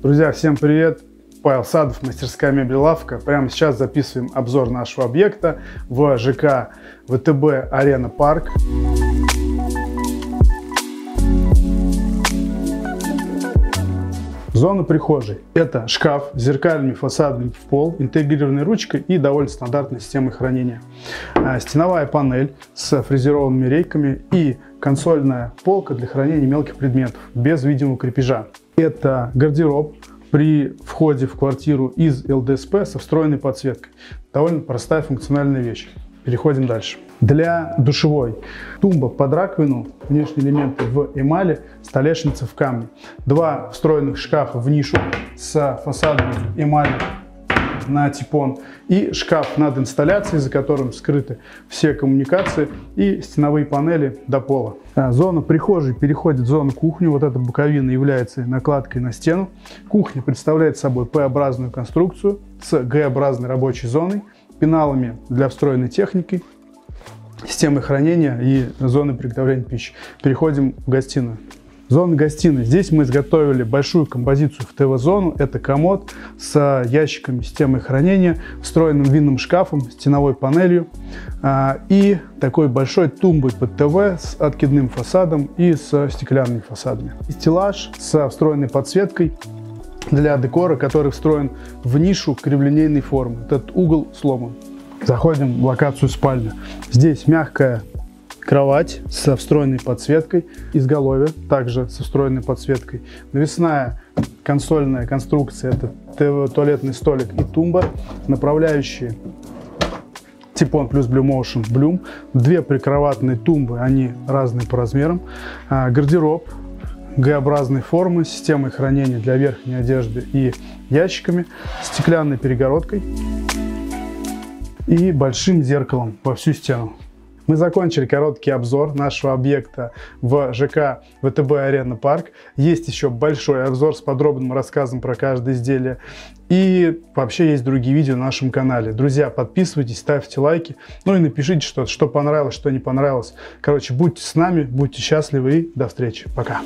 Друзья, всем привет! Павел Садов, мастерская мебель лавка. Прямо сейчас записываем обзор нашего объекта в ЖК ВТБ Арена Парк. Зона прихожей. Это шкаф с зеркальными фасадами в пол, интегрированной ручкой и довольно стандартной системой хранения. А, стеновая панель с фрезерованными рейками и консольная полка для хранения мелких предметов без видимого крепежа. Это гардероб при входе в квартиру из ЛДСП со встроенной подсветкой. Довольно простая функциональная вещь. Переходим дальше. Для душевой тумба под раковину, внешние элементы в эмали, столешница в камне. Два встроенных шкафа в нишу с фасадом эмали на типон и шкаф над инсталляцией, за которым скрыты все коммуникации и стеновые панели до пола. А, зона прихожей переходит в зону кухни. Вот эта боковина является накладкой на стену. Кухня представляет собой П-образную конструкцию с Г-образной рабочей зоной, пеналами для встроенной техники, системой хранения и зоны приготовления пищи. Переходим в гостиную. Зона гостиной. Здесь мы изготовили большую композицию в ТВ-зону. Это комод с ящиками системой хранения, встроенным винным шкафом, стеновой панелью а, и такой большой тумбой под ТВ с откидным фасадом и с стеклянными фасадами. И стеллаж с встроенной подсветкой для декора, который встроен в нишу криволинейной формы. Этот угол сломан. Заходим в локацию спальня. Здесь мягкая кровать со встроенной подсветкой, изголовье также со встроенной подсветкой, навесная консольная конструкция, это туалетный столик и тумба, направляющие Типон плюс Blue Motion Bloom, две прикроватные тумбы, они разные по размерам, а, гардероб Г-образной формы, системой хранения для верхней одежды и ящиками, стеклянной перегородкой и большим зеркалом во всю стену. Мы закончили короткий обзор нашего объекта в ЖК ВТБ Арена Парк. Есть еще большой обзор с подробным рассказом про каждое изделие. И вообще есть другие видео на нашем канале. Друзья, подписывайтесь, ставьте лайки. Ну и напишите что-то, что понравилось, что не понравилось. Короче, будьте с нами, будьте счастливы и до встречи. Пока.